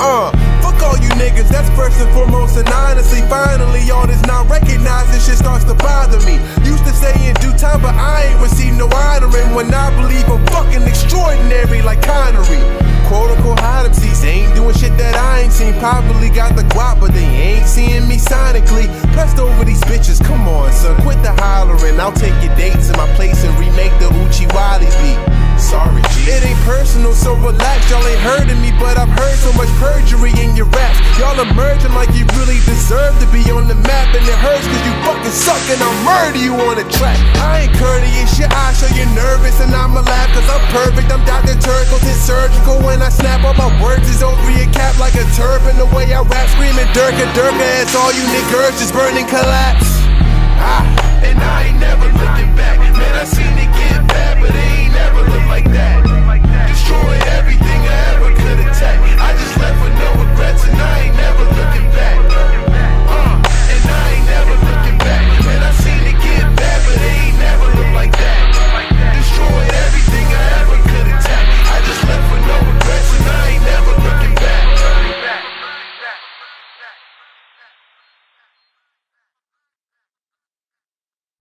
Uh, fuck all you niggas, that's first and foremost. And honestly, finally, all this not recognizing shit starts to bother me. Used to say in due time, but I ain't received no honoring when I believe I'm fucking extraordinary like Connery. Quote unquote seats, ain't doing shit that I ain't seen. Probably got the guap, but they ain't seeing me sonically. Pressed over these bitches, come on, son, quit the hollering. I'll take your dates much perjury in your raps. Y'all emerging like you really deserve to be on the map, and it hurts cause you fucking suck and I'll murder you on the track. I ain't courteous, your eyes show you're nervous, and I'ma laugh cause I'm perfect. I'm Dr. Turkle, it's surgical when I snap. All my words is over your cap like a turban. The way I rap, screaming Durka Durka, it's all you niggas just burning collapse. Ah, and I